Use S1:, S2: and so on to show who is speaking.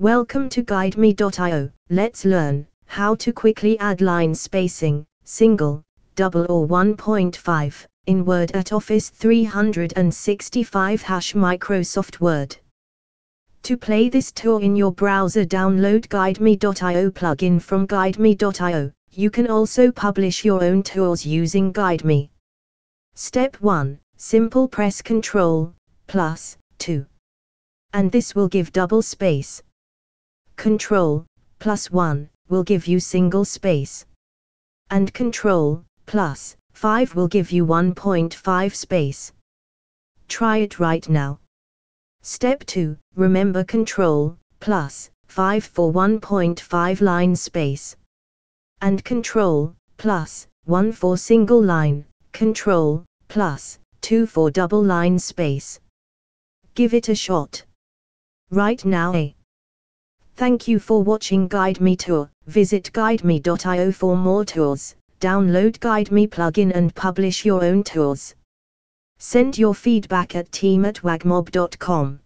S1: Welcome to GuideMe.io. Let's learn how to quickly add line spacing, single, double or 1.5 in Word at Office 365 hash Microsoft Word. To play this tour in your browser download GuideMe.io plugin from GuideMe.io. You can also publish your own tours using GuideMe. Step 1. Simple press Ctrl, plus, 2. And this will give double space. Ctrl, plus 1, will give you single space. And Control, plus, 5 will give you 1.5 space. Try it right now. Step 2, remember Control, plus, 5 for 1.5 line space. And Control, plus, 1 for single line, Control, plus, 2 for double line space. Give it a shot. Right now A. Thank you for watching Guide Me Tour. Visit guideme.io for more tours. Download Guide Me plugin and publish your own tours. Send your feedback at team at wagmob.com.